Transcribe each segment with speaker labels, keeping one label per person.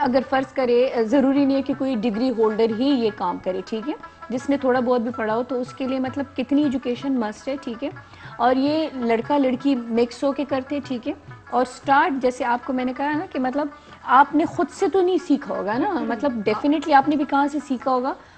Speaker 1: अगर फ़र्ज़ करे ज़रूरी नहीं है कि कोई डिग्री होल्डर ही ये काम करे ठीक है जिसने थोड़ा बहुत भी पढ़ा हो तो उसके लिए मतलब कितनी एजुकेशन मस्ट है ठीक है और ये लड़का लड़की मिक्स हो के करते हैं ठीक है और स्टार्ट जैसे आपको मैंने कहा ना कि मतलब आपने खुद से तो नहीं सीखा होगा ना हम्म। मतलब डेफिनेटली आपने भी कहाँ से सीखा होगा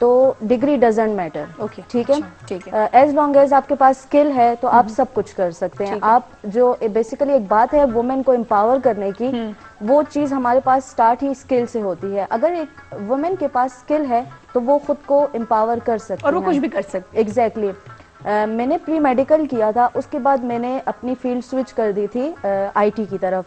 Speaker 1: तो
Speaker 2: डिग्री डजेंट मैटर
Speaker 1: ओके
Speaker 2: ठीक है
Speaker 1: अच्छा, ठीक है
Speaker 2: एज लॉन्ग एज आपके पास स्किल है तो आप हम्म. सब कुछ कर सकते हैं आप जो बेसिकली एक बात है वुमेन को एम्पावर करने की हम्म. वो चीज हमारे पास स्टार्ट ही स्किल से होती है अगर एक वुमेन के पास स्किल है तो वो खुद को एम्पावर कर सकते
Speaker 1: और वो कुछ भी कर सकते
Speaker 2: एग्जैक्टली exactly. मैंने प्री मेडिकल किया था उसके बाद मैंने अपनी फील्ड स्विच कर दी थी आईटी की तरफ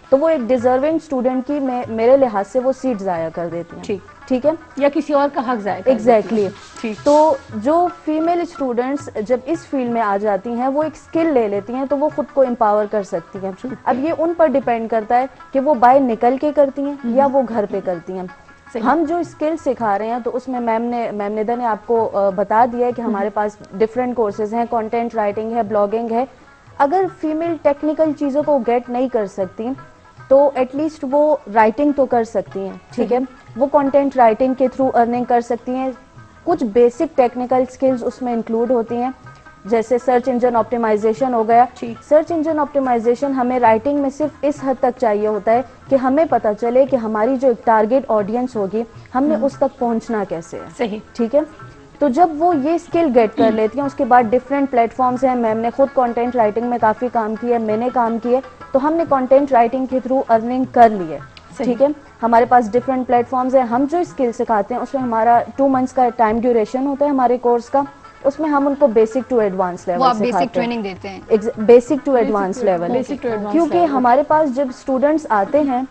Speaker 2: तो वो एक डिजर्विंग स्टूडेंट की मे, मेरे लिहाज से वो सीट जाया कर देती है
Speaker 1: ठीक
Speaker 2: ठीक है
Speaker 1: या किसी और का हक जाया
Speaker 2: एग्जैक्टली
Speaker 1: exactly.
Speaker 2: तो जो फीमेल स्टूडेंट्स जब इस फील्ड में आ जाती हैं वो एक स्किल ले लेती हैं तो वो खुद को एम्पावर कर सकती हैं अब ये उन पर डिपेंड करता है कि वो बाय निकल के करती हैं हम्म। या वो घर पे करती हैं हम जो स्किल सिखा रहे हैं तो उसमें मैम ने मैम निदा ने आपको बता दिया है कि हमारे हम्म। पास डिफरेंट कोर्सेज हैं कंटेंट राइटिंग है ब्लॉगिंग है अगर फीमेल टेक्निकल चीज़ों को गेट नहीं कर सकती तो एटलीस्ट वो राइटिंग तो कर सकती हैं ठीक है हम्म। वो कंटेंट राइटिंग के थ्रू अर्निंग कर सकती हैं कुछ बेसिक टेक्निकल स्किल्स उसमें इंक्लूड होती हैं जैसे सर्च इंजन ऑप्टिमाइजेशन हो गया सर्च इंजन ऑप्टिमाइजेशन हमें राइटिंग में सिर्फ इस हद तक चाहिए होता है कि हमें पता चले कि हमारी जो टारगेट ऑडियंस होगी हमने हम्म। उस तक पहुंचना कैसे है
Speaker 1: सही
Speaker 2: ठीक है तो जब वो ये स्किल गेट कर हम्म। लेती हैं उसके बाद डिफरेंट प्लेटफॉर्म्स हैं मैम ने खुद कंटेंट राइटिंग में काफ़ी काम किया है मैंने काम किए तो हमने कंटेंट राइटिंग के थ्रू अर्निंग कर ली है ठीक है हमारे पास डिफरेंट प्लेटफॉर्म्स हैं हम जो स्किल सिखाते हैं उसमें हमारा टू मंथ्स का टाइम ड्यूरेशन होता है हमारे कोर्स का उसमें हम उनको basic to advance level
Speaker 3: basic training देते हैं
Speaker 2: बेसिक टू एडवांस लेवल क्योंकि हमारे पास जब स्टूडेंट्स आते हैं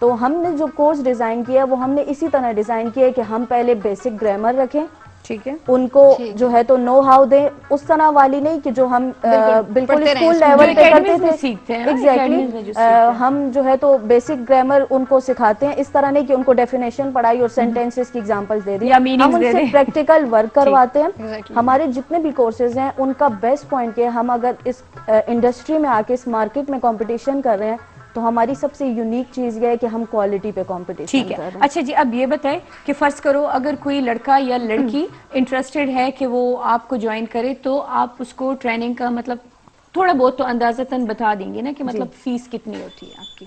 Speaker 2: तो हमने जो कोर्स डिज़ाइन किया है वो हमने इसी तरह डिज़ाइन किया है कि हम पहले बेसिक ग्रामर रखें
Speaker 1: ठीक है
Speaker 2: उनको जो है तो नो हाउ दें उस तरह वाली नहीं कि जो हम
Speaker 3: बिल्कुल
Speaker 2: स्कूल लेवल पे करते थे एग्जैक्टली हम जो है तो बेसिक ग्रामर उनको सिखाते हैं इस तरह नहीं कि उनको डेफिनेशन पढ़ाई और सेंटेंसेस हम्म। की एग्जांपल्स दे दी हम उनसे प्रैक्टिकल वर्क करवाते हैं हमारे जितने भी कोर्सेज हैं उनका बेस्ट पॉइंट ये हम अगर इस इंडस्ट्री में आके इस मार्केट में कॉम्पिटिशन कर रहे हैं तो हमारी सबसे यूनिक चीज़ यह है कि हम क्वालिटी पे कॉम्पिटिशन
Speaker 1: ठीक है अच्छा जी अब ये बताएं कि फ़र्ज़ करो अगर कोई लड़का या लड़की इंटरेस्टेड है कि वो आपको ज्वाइन करे तो आप उसको ट्रेनिंग का मतलब थोड़ा बहुत तो अंदाजतन बता देंगे ना कि मतलब फीस कितनी होती है आपकी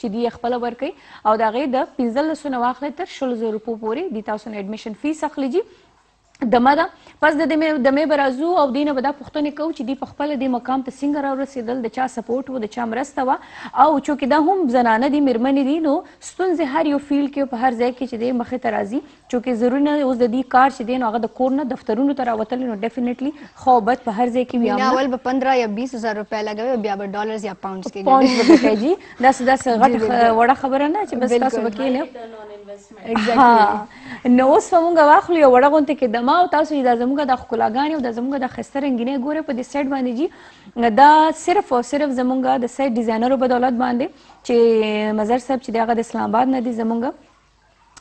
Speaker 1: چې دی یې خپله ورکوي او د هغې د پنځلسو نه واخلئ تر شلو زرو روپو پورې دی تاسو نه اډمیشن فیس اخلي جي دمه ده پس د دې د مې برازو او دینه به دا پښتنه کو چې دی په خپل د مقام ته څنګه را رسیدل د چا سپورټ وو د چا مرسته وا او چې دا هم زنانه دي مرمنې دي نو ستونزې هر یو فیلډ کې په هر ځای کې چې د مخه ترازی چونکه ضروري نه اوس د دې کار چې دی نو هغه د کور نه دفترونو ته راوتل نو ډیفینیټلی خو بد په هر ځای کې وي
Speaker 3: نه اول به 15 یا 20 هزار روپیا لګوي او بیا به ډالرز یا پاونډز
Speaker 1: کې پاونډز به کوي جی دا څه دا څه غټ وړه خبره نه چې بس تاسو وکیل ایگزیکټلی نو اوس موږ واخلو یو وړه غونته کې دما او تاسو چې دا زموږ د خلاګانی او د زموږ د خسته رنگینه ګوره په دې سیټ باندې جی دا صرف او صرف زموږ د سیټ ډیزاینرو په دولت باندې چې مزر صاحب چې دغه د اسلام آباد نه دی زموږ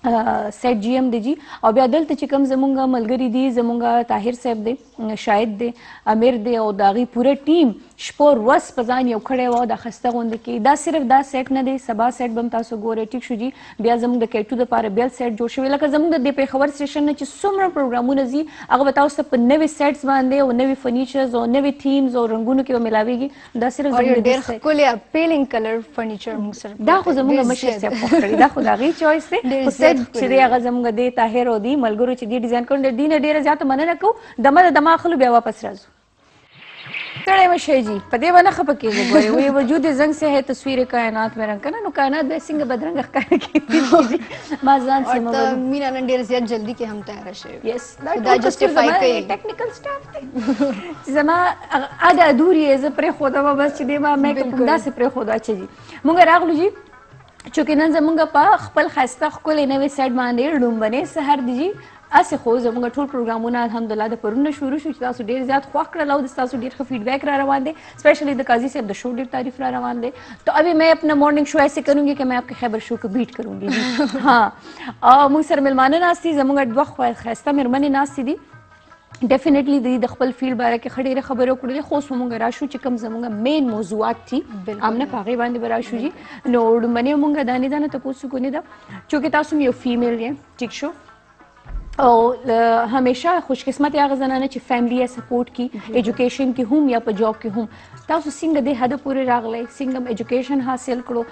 Speaker 1: سیټ جی ام دی جی او بیا دلته چې کم زمونږ ملګری دی زمونږ طاهر صاحب دی شاید دی امیر دی او داغي پوره ټیم شپه ورځ په ځان یو کړی و د خسته غوندې کې دا صرف دا سیټ نه دی سبا سیټ بم تاسو ګورئ ټیک شو جی بیا زمونږ د کیټو د پاره بیل سیټ جوړ شوی لکه زمونږ د پیښور سټیشن نه چې څومره پروګرامونه زی هغه تاسو په نوې سیټس باندې او نوې فرنیچرز او نوې تیمز او رنگونو کې ملاویږي دا صرف
Speaker 3: زموږ
Speaker 1: ډیر
Speaker 3: ښکلی اپیلینګ کلر فرنیچر موږ سره
Speaker 1: دا خو زموږ مشر صاحب پخړی دا خو دا غي چويس دی خو سید چې دی هغه زموږ دی طاهر او دی ملګرو چې دی ډیزاین کړل دین ډیره زیاته مننه کو دمه د دماغ خلو بیا واپس راځو کړه مې شي جی په دې باندې خپ کې وګورې وي وجود زنګ سه هي تصویر کائنات مې رنګ کنه نو کائنات به څنګه بدرنګ ښکار کیږي ما ځان سم
Speaker 3: مینه نن ډیر زیات جلدی کې هم تیار شي
Speaker 1: یس
Speaker 3: دا ټول تصویر زما
Speaker 1: ټیکنیکل سټاف دی زما ادا دوری زه پرې خو دا بس چې دی ما میک اپ داسې پرې خو دا چې مونږ راغلو جی چونکه نن زمونږ په خپل خسته خپل نوې سیټ باندې ډومبنه سحر دی جی اسه خو زموږ ټول پروګرامونه الحمدلله د پرونه شروع شو چې تاسو ډیر زیات خوښ کړل او تاسو ډیر ښه فیډبیک را روان دي سپیشلی د قاضي صاحب د شو ډیر تعریف را روان دي تو ابي مې خپل مارننګ شو ایسه کرونګي چې مې خپل خبر شو کو بیټ کرونګي ها او موږ سره ملمانه ناست دي زموږ دوه ښایسته مېرمنې ناستې دي ډیفینیټلی دوی د خپل فیلډ باره کې ښه ډېرې خبرې وکړلې خو اوس به مونږ راشو چې کوم زمونږ مین موضوعات دي
Speaker 3: همنه
Speaker 1: په هغې باندې به راشو جي نو لومړنۍ مونږ دا نه ده نه تپوس وکړو نه ده چونکې تاسو هم یو فیمیل یې ټیک شو او همیشه خوشقسمت هغه زنانه چې فیملی یې سپورټ کی ایجوکیشن کې هم یا په جاب کې هم تاسو څنګه د هدا پورې راغلی څنګه ایجوکیشن حاصل کړو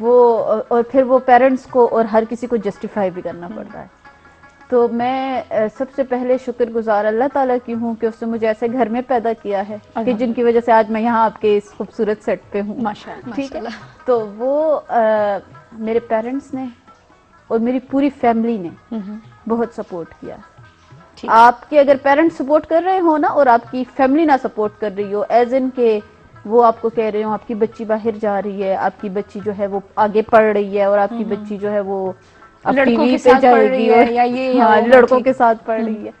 Speaker 4: वो और फिर वो पेरेंट्स को और हर किसी को जस्टिफाई भी करना हम्म। पड़ता है तो मैं सबसे पहले शुक्रगुजार अल्लाह ताला की हूँ कि उसने मुझे ऐसे घर में पैदा किया है कि जिनकी वजह से आज मैं यहाँ आपके इस खूबसूरत सेट पे हूँ ठीक है तो वो आ, मेरे पेरेंट्स ने और मेरी पूरी फैमिली ने बहुत सपोर्ट किया आपके अगर पेरेंट्स सपोर्ट कर रहे हो ना और आपकी फैमिली ना सपोर्ट कर रही हो एज इन के वो आपको कह रहे हो आपकी बच्ची बाहर जा रही है आपकी बच्ची जो है वो आगे पढ़ रही है और आपकी बच्ची जो है वो टीवी पे जा
Speaker 1: रही है या ये
Speaker 4: हाँ, लड़कों के साथ पढ़ रही हम्म।
Speaker 1: है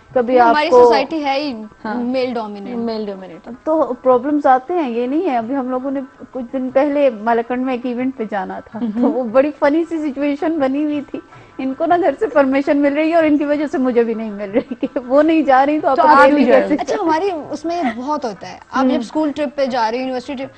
Speaker 4: कभी आपको
Speaker 3: हमारी सोसाइटी है ही मेल डोमिनेट
Speaker 1: मेल डोमिनेट
Speaker 4: तो प्रॉब्लम्स आते हैं ये नहीं है अभी हम लोगों ने कुछ दिन पहले मालाखंड में एक इवेंट पे जाना था हम्म। तो वो बड़ी फनी सी सिचुएशन बनी हुई थी इनको ना घर से परमिशन मिल रही है और इनकी वजह से मुझे भी नहीं मिल रही कि वो नहीं जा रही तो,
Speaker 1: तो आप भी
Speaker 4: जा
Speaker 1: रही
Speaker 3: अच्छा हमारी उसमें बहुत होता है आप हम्म। जब स्कूल ट्रिप पे जा रहे हो यूनिवर्सिटी ट्रिप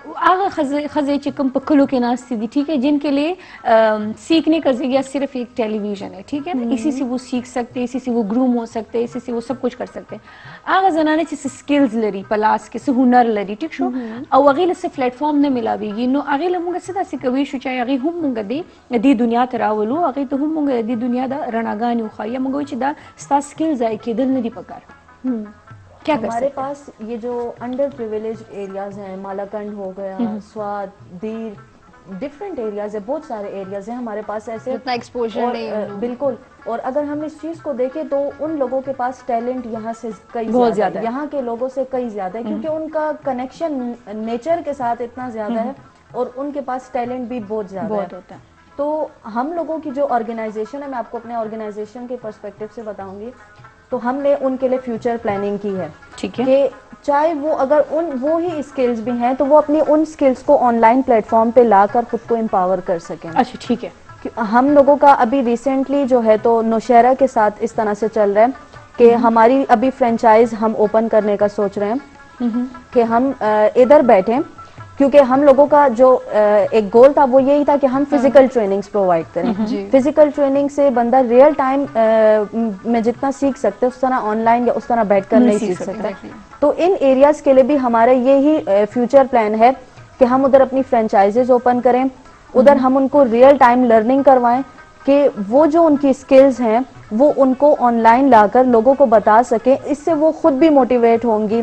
Speaker 1: هغه ښځې ښځې چې کوم په کلو کې ناشتې دي ٹھیک ہے جن کې لې سیکھنے کا ذریعہ صرف ایک ټیلی ویژن ہے ٹھیک ہے اسی سے وہ سیکھ سکتے اسی سے وہ گروم ہو سکتے اسی سے وہ سب کچھ کر سکتے هغه زنانه چې سکلز لري په لاس کې څه هنر لري ټیک شو او هغه له څه پلیټ فارم نه ملاويږي نو هغه له موږ څه داسې کوي شو چې هغه هم موږ دې دې دنیا ته راولو هغه ته هم موږ دې دنیا د رڼاګانې وخایو موږ چې دا ستا سکلز ځای کېدل نه دي پکار क्या
Speaker 2: हमारे पास ये जो अंडर प्रिविलेज एरियाज हैं मालाकंड हो गया हम्म। स्वाद दीर डिफरेंट एरियाज है बहुत सारे एरियाज हैं हमारे पास ऐसे
Speaker 3: इतना
Speaker 2: एक्सपोजर
Speaker 3: नहीं
Speaker 2: बिल्कुल और अगर हम इस चीज़ को देखें तो उन लोगों के पास टैलेंट यहाँ से कई
Speaker 1: बहुत
Speaker 2: ज़्यादा है यहाँ के लोगों से कई ज़्यादा है क्योंकि हम्म। उनका कनेक्शन नेचर के साथ इतना ज़्यादा है हम्म। और उनके पास टैलेंट भी बहुत ज़्यादा
Speaker 1: होता है
Speaker 2: तो हम लोगों की जो ऑर्गेनाइजेशन है मैं आपको अपने ऑर्गेनाइजेशन के परस्पेक्टिव से बताऊंगी तो हमने उनके लिए फ्यूचर प्लानिंग की है
Speaker 1: ठीक है
Speaker 2: कि चाहे वो अगर उन वो ही स्किल्स भी हैं तो वो अपनी उन स्किल्स को ऑनलाइन प्लेटफॉर्म पे लाकर खुद को एम्पावर कर सकें
Speaker 1: अच्छा ठीक है
Speaker 2: हम लोगों का अभी रिसेंटली जो है तो नौशहरा के साथ इस तरह से चल रहा है कि हम्म। हमारी अभी फ्रेंचाइज हम ओपन करने का सोच रहे हैं हम्म। कि हम इधर बैठे क्योंकि हम लोगों का जो एक गोल था वो यही था कि हम फिजिकल ट्रेनिंग्स प्रोवाइड करें फिजिकल हम्म, ट्रेनिंग से बंदा रियल टाइम में जितना सीख सकते उस तरह ऑनलाइन या उस तरह बैठकर
Speaker 1: नहीं,
Speaker 2: नहीं
Speaker 1: सीख सकता
Speaker 2: तो इन एरियाज के लिए भी हमारा यही फ्यूचर प्लान है कि हम उधर अपनी फ्रेंचाइजेज ओपन करें उधर हम्म। हम उनको रियल टाइम लर्निंग करवाएं कि वो जो उनकी स्किल्स हैं वो उनको ऑनलाइन लाकर लोगों को बता सकें इससे वो खुद भी मोटिवेट होंगी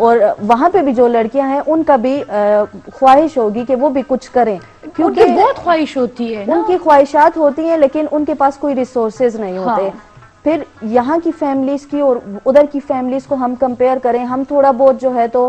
Speaker 2: और वहाँ पे भी जो लड़कियां हैं उनका भी ख्वाहिश होगी कि वो भी कुछ करें
Speaker 1: क्योंकि बहुत ख्वाहिश होती है
Speaker 2: उनकी ख्वाहिशात होती हैं लेकिन उनके पास कोई रिसोर्सेज नहीं होते
Speaker 1: हाँ।
Speaker 2: फिर यहाँ की फैमिलीज की और उधर की फैमिलीज को हम कंपेयर करें हम थोड़ा बहुत जो है तो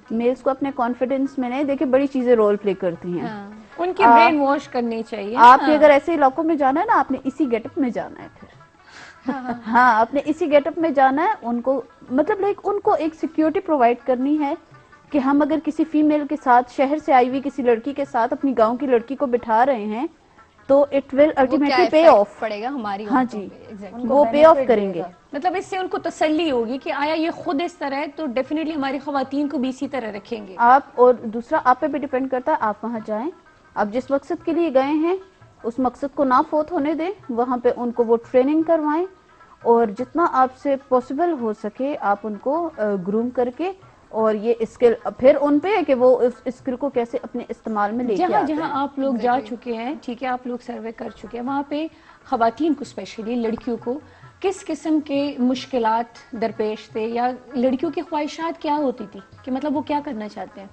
Speaker 4: मेल्स को अपने कॉन्फिडेंस में नहीं देखिए बड़ी चीजें रोल प्ले करती हैं
Speaker 1: उनकी ब्रेन वॉश करनी चाहिए
Speaker 4: आपने
Speaker 1: हाँ।
Speaker 4: अगर ऐसे इलाकों में जाना है ना आपने इसी गेटअप में जाना है फिर हाँ, अपने इसी गेटअप में जाना है उनको मतलब लाइक उनको एक सिक्योरिटी प्रोवाइड करनी है कि हम अगर किसी फीमेल के साथ शहर से आई हुई किसी लड़की के साथ अपनी गांव की लड़की को बिठा रहे हैं तो it will ultimately pay off
Speaker 3: पड़ेगा हमारी
Speaker 4: हाँ जी वो पे ऑफ करेंगे
Speaker 1: मतलब इससे उनको तसल्ली होगी कि आया ये खुद इस तरह है तो डेफिनेटली हमारी खातन को भी इसी तरह रखेंगे
Speaker 4: आप और दूसरा आप पे भी डिपेंड करता है आप वहाँ जाए आप जिस मकसद के लिए गए हैं उस मकसद को ना फोत होने दें वहाँ पे उनको वो ट्रेनिंग करवाएं और जितना आपसे पॉसिबल हो सके आप उनको ग्रूम करके और ये स्किल फिर उन पे है कि वो इस स्किल को कैसे अपने इस्तेमाल में ले
Speaker 1: जहाँ जहाँ आप लोग जा चुके हैं ठीक है आप लोग सर्वे कर चुके हैं वहाँ पे खातन को स्पेशली लड़कियों को किस किस्म के मुश्किल दरपेश थे या लड़कियों की ख्वाहिशात क्या होती थी कि मतलब वो क्या करना चाहते हैं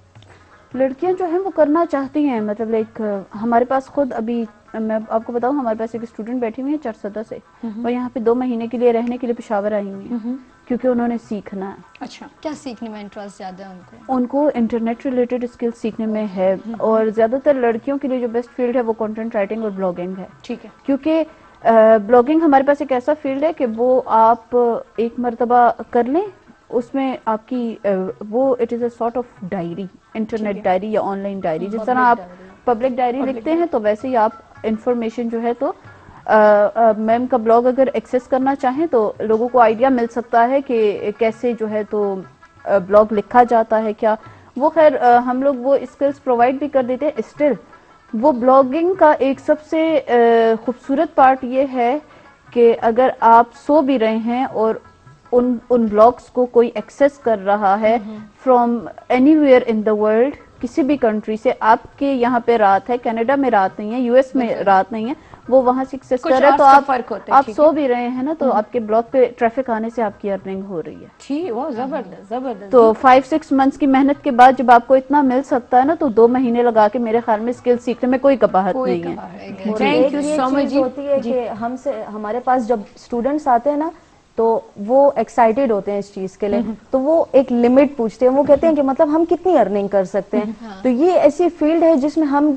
Speaker 4: लड़कियां जो हैं वो करना चाहती हैं मतलब लाइक हमारे पास खुद अभी मैं आपको बताऊं हमारे पास एक स्टूडेंट बैठी हुई है चरसदा से हम्म। और यहाँ पे दो महीने के लिए रहने के लिए पेशावर आई हुई है हम्म। क्योंकि उन्होंने सीखना है
Speaker 1: अच्छा
Speaker 3: क्या सीखने में इंटरेस्ट ज़्यादा है उनको
Speaker 4: उनको इंटरनेट रिलेटेड स्किल्स सीखने में है हम्म। और ज़्यादातर लड़कियों के लिए जो बेस्ट फील्ड है वो कॉन्टेंट राइटिंग और ब्लॉगिंग है
Speaker 1: ठीक है
Speaker 4: क्योंकि ब्लॉगिंग हमारे पास एक ऐसा फील्ड है कि वो आप एक मरतबा कर लें उसमें आपकी वो it is a sort of diary internet diary या ऑनलाइन डायरी जिस तरह आप पब्लिक डायरी लिखते हैं तो वैसे ही आप इंफॉर्मेशन जो है तो मैम का ब्लॉग अगर एक्सेस करना चाहें तो लोगों को आइडिया मिल सकता है कि कैसे जो है तो ब्लॉग लिखा जाता है क्या वो खैर हम लोग वो स्किल्स प्रोवाइड भी कर देते हैं स्टिल वो ब्लॉगिंग का एक सबसे खूबसूरत पार्ट ये है कि अगर आप सो भी रहे हैं और उन उन ब्लॉग्स को कोई एक्सेस कर रहा है from anywhere in the world किसी भी कंट्री से आपके यहाँ पे रात है कनाडा में रात नहीं है यूएस में हम्म। रात नहीं है वो वहाँ से एक्सेस कर रहे तो आप
Speaker 1: फर्क होते
Speaker 4: आप सो भी रहे हैं ना तो हम्म। आपके ब्लॉक पे ट्रैफिक आने से आपकी अर्निंग हो रही है
Speaker 1: ठीक वो जबरदस्त जबरदस्त
Speaker 4: तो फाइव सिक्स मंथ्स की मेहनत के बाद जब आपको इतना मिल सकता है ना तो दो महीने लगा के मेरे ख्याल में स्किल सीखने में कोई
Speaker 1: कपाहत
Speaker 4: नहीं है
Speaker 1: थैंक यू सो मच
Speaker 2: होती है कि हमसे हमारे पास जब स्टूडेंट्स आते हैं ना तो वो एक्साइटेड होते हैं इस चीज के लिए तो वो एक लिमिट पूछते हैं वो कहते हैं कि मतलब हम कितनी अर्निंग कर सकते हैं तो ये ऐसी फील्ड है जिसमें हम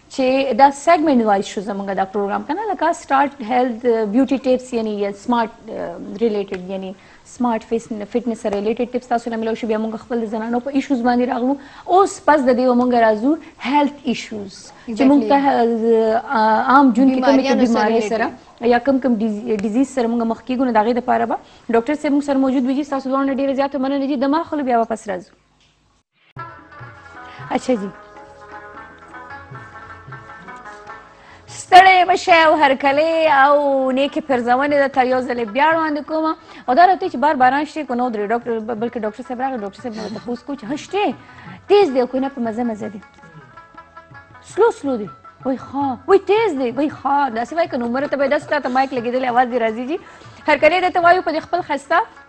Speaker 1: چې دا سیګمنټ وایز شو زمونږ دا پروګرام کنه لکه سٹارټ هیلث بیوټي ټیپس یعنی سمارټ ریلیټډ یعنی سمارټ فیس فټنس سره ریلیټډ ټیپس تاسو نه ملو شو بیا موږ خپل زنانو په ایشوز باندې راغلو اوس پس د دې موږ راځو هیلث ایشوز چې موږ ته عام جون کې کومې
Speaker 3: کومې
Speaker 1: بیماری سره یا کم کم ډیزیز سره موږ مخ کیږو نو دا غي د پاره به ډاکټر صاحب موږ سره موجود وي چې تاسو دوه ډیر زیات مننه دي دماغ خلو بیا واپس راځو اچھا جی ستړی مشه او هرکلی او نیکې پرځونې د تا یو ځلې بیا وړاندې کوم او دا راته چې بار باران شي کو نو درې ډاکټر بلکې ډاکټر صاحب راغی ډاکټر صاحب ته پوس کو چې هشته تیز دی کو نه په مزه مزه دی سلو سلو دی وای ښا وای تیز دی وای ښا دا سوای کنه عمر ته به دسته ته مایک لګیدل आवाज دی راځي جی هرکلی د توایو په خپل خسته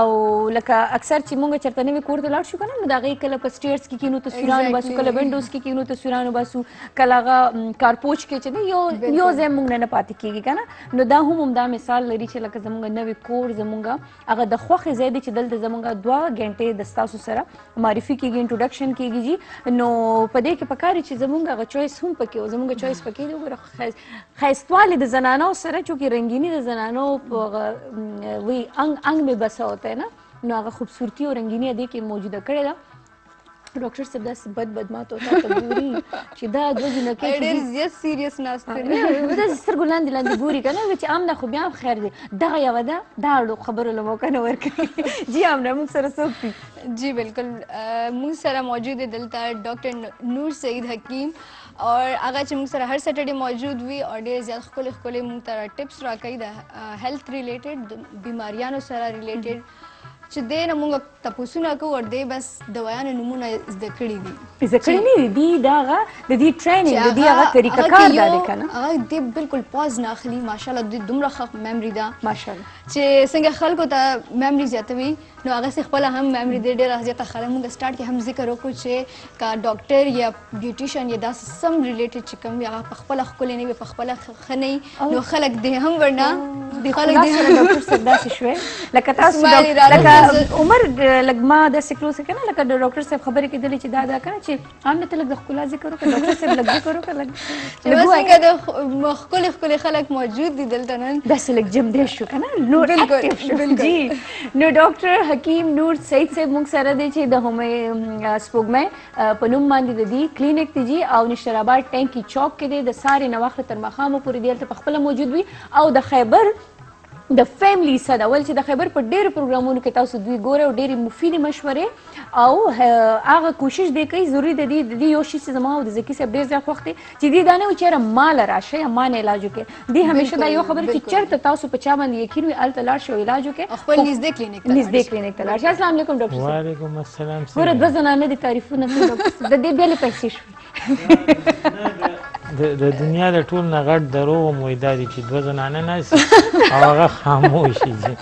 Speaker 1: او لکه اکثر چې مونږ چرته نوې کور ته لاړ شو کنه نو دا غي کله په سټیرز کې کینو تصویرانو باسو کله وینډوز کې کینو تصویرانو باسو کله غا کارپوچ کې چې یو یو زم مونږ نه پاتې کیږي کنه نو دا هم هم دا مثال لري چې لکه زمونږ نوې کور زمونږ هغه د خوخه زیاده چې دلته زمونږ دوا غنټه د تاسو سره معرفي کیږي انټروډکشن کیږي جی نو په دې کې پکاري چې زمونږ غا چويس هم پکې او زمونږ چويس پکې دی وګوره خیستوالی د زنانو سره چونکه رنگینی د زنانو وی انګ انګ می بسا ہوتا ہے نا نو هغه خوبصورتی او رنگینی دې کې موجوده کړی ده ډاکټر صاحب داسې بد بد ما ته ته ګوري چې دا د جنو کې
Speaker 3: ډېر زیات سیریس ناست دی
Speaker 1: دا سترګو لاندې لاندې ګوري کنه چې عام نه خو بیا هم خیر دی دا یو ده دا ډو خبرو له موقع نه ورکړي جی هم نه موږ سره څوک دي
Speaker 3: جی بالکل موږ سره موجود دی دلته ډاکټر نور سعید حکیم او هغه چې موږ سره هر سټرډي موجود وي او ډېر زیات ښکلې ښکلې موږ ته ټپس راکوي د هیلت ریلیټډ د بیماریانو سره ریلیټډ چې دی نه موږ تپوسونه کوو او دی بس دوایانو نمونه زده کړي دي
Speaker 1: زده کړي نه دي دی دا هغه د دې ټریننګ د دې
Speaker 3: هغه
Speaker 1: طریقه کار دا دی کنه
Speaker 3: هغه دی بالکل پاز نه اخلي ماشاءالله د دومره ښه میموري ده
Speaker 1: ماشاءالله
Speaker 3: چې څنګه خلکو ته میموري زیاتوي نو هغه خپل هم میموري دی ډیره زیاته خره موږ سٹارټ کې هم ذکر وکړو چې کا ډاکټر یا بیوټیشن یا داسې سم ریلیټډ چې کوم وي هغه په خپله ښکلی نه وي په خپله ښه نه وي نو خلک دې هم ورنه خلک دې
Speaker 1: هم ډاکټر صاحب داسې شوی لکه تاسو لکه عمر لږ ما داسې کلوز کنه لکه د ډاکټر صاحب خبرې کېدلې چې دا دا کنه چې هم ته لږ د ښکلا ذکر وکړه ډاکټر صاحب لږ ذکر وکړه لږ
Speaker 3: څنګه د ښکلي ښکلي خلک موجود دي دلته نن
Speaker 1: داسې لږ جم دی شو کنه نور اکټیو شو جی نو ډاکټر حکیم نور سید صاحب موږ سره دی چې د همې سپوږمۍ په نوم باندې د دي کلینک دی جی او نشتر آباد ټانکی چوک کې دی د سارې نه واخله تر ماښامه پورې دی هلته په خپله موجود وي او د خیبر د فیملی څه ده ول چې د خیبر په ډیرو پروګرامونو کې تاسو دوی ګوره او ډیرې مفیدې مشورې او هغه کوشش دی کوي ضروري د دې د دې یو شي چې زما او د زکی صاحب ډیر زیات وخت چی دی دا نه وی چیرې ما له راشه یا ما نه علاج وکړي دی همیشه دا یو خبره چې چرته تاسو په چا باندې یقین وي الته لاړ شو علاج وکړي
Speaker 3: خپل نږدې کلینیک ته
Speaker 1: نږدې کلینیک ته لاړ شي السلام علیکم ډاکټر صاحب
Speaker 5: وعلیکم السلام
Speaker 1: ګوره دوه زنانه دي تعریفونه کوي د دې بیا له پیسې شو
Speaker 5: د دنیا د ټول نه غټ دروغ مو دا دي چې دوه زنانه ناسي او هغه خاموش دي